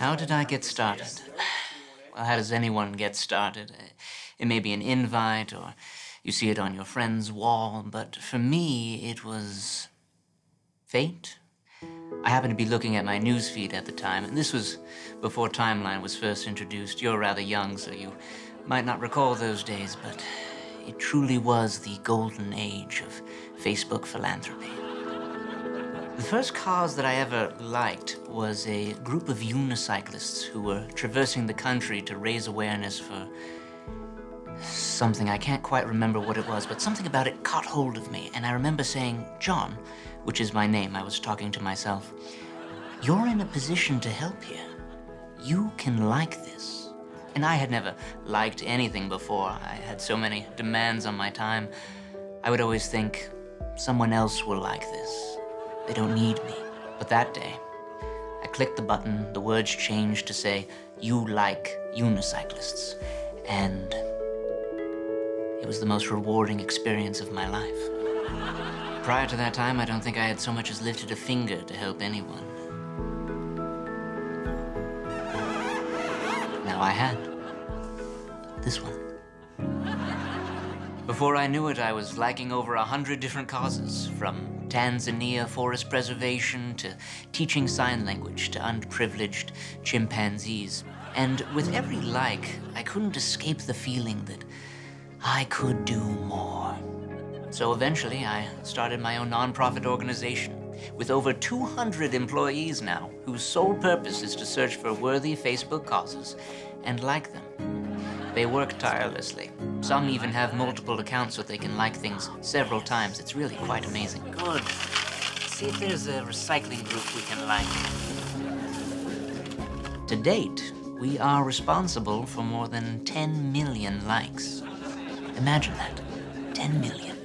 How did I get started? Well, how does anyone get started? It may be an invite or you see it on your friend's wall, but for me, it was fate. I happened to be looking at my newsfeed at the time, and this was before Timeline was first introduced. You're rather young, so you might not recall those days, but it truly was the golden age of Facebook philanthropy. The first cause that I ever liked was a group of unicyclists who were traversing the country to raise awareness for something. I can't quite remember what it was, but something about it caught hold of me. And I remember saying, John, which is my name, I was talking to myself, you're in a position to help here. You can like this. And I had never liked anything before. I had so many demands on my time. I would always think, someone else will like this. They don't need me. But that day, I clicked the button, the words changed to say, You like unicyclists. And it was the most rewarding experience of my life. Prior to that time, I don't think I had so much as lifted a finger to help anyone. Now I had. This one. Before I knew it, I was liking over a hundred different causes, from Tanzania forest preservation to teaching sign language to underprivileged chimpanzees. And with every like, I couldn't escape the feeling that I could do more. So eventually, I started my own nonprofit organization with over 200 employees now, whose sole purpose is to search for worthy Facebook causes and like them. They work tirelessly. Some even have multiple accounts so they can like things several times. It's really quite amazing. Good. See if there's a recycling group we can like. To date, we are responsible for more than 10 million likes. Imagine that. 10 million.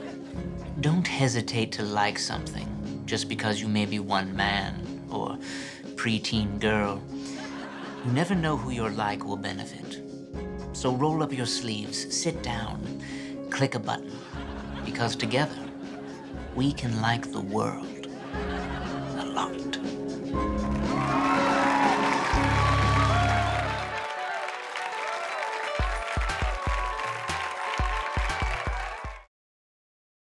Don't hesitate to like something just because you may be one man or preteen girl. You never know who your like will benefit. So roll up your sleeves, sit down, click a button, because together we can like the world a lot.